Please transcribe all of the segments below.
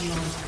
Godlike.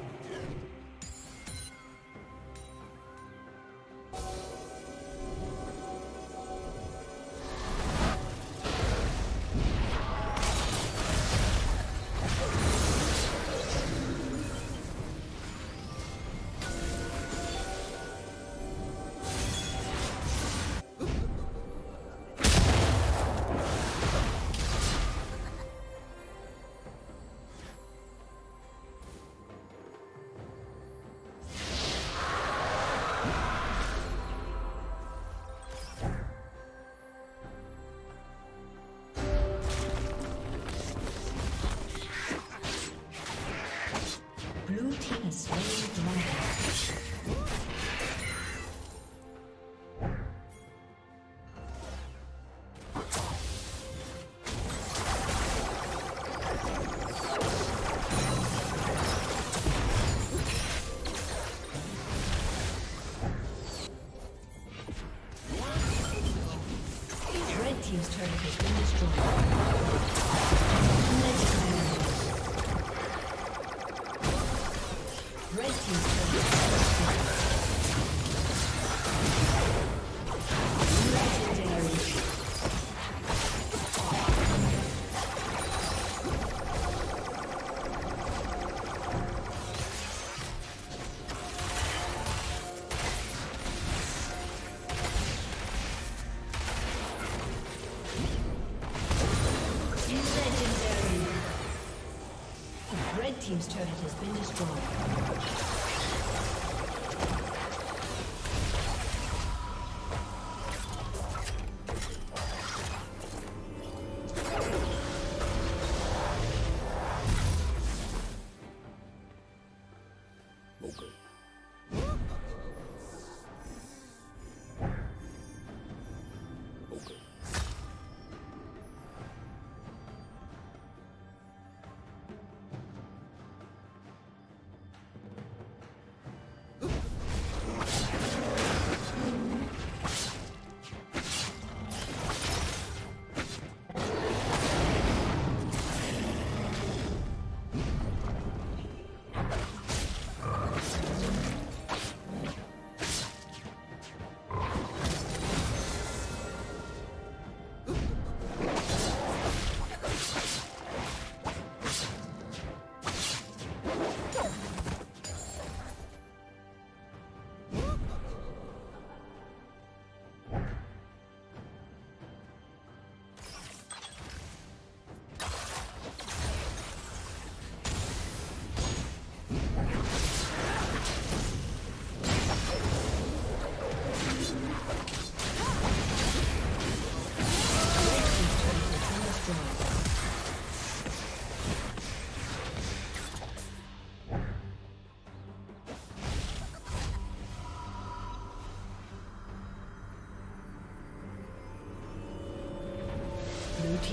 Killing spree. been destroyed.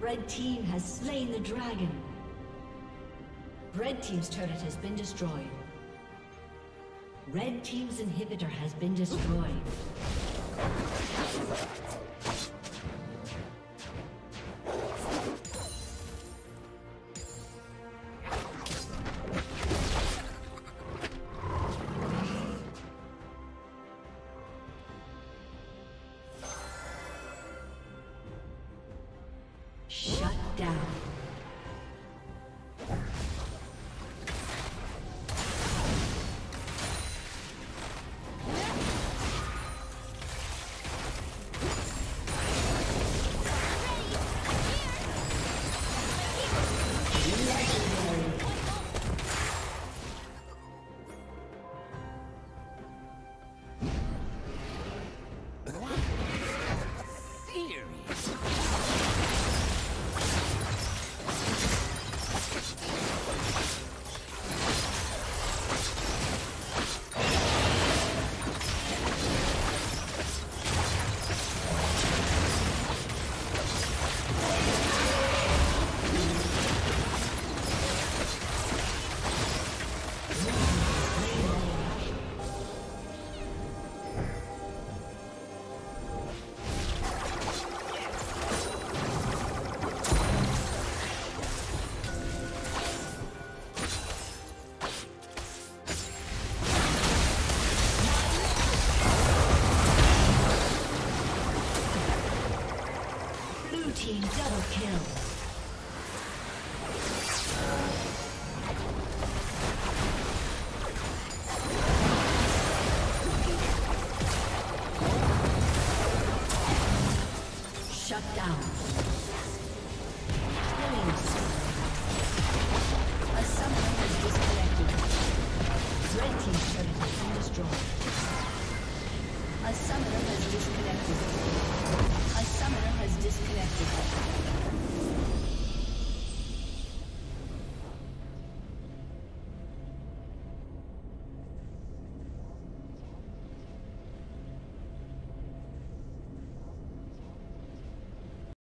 Red team has slain the dragon. Red team's turret has been destroyed. Red team's inhibitor has been destroyed. Shut down.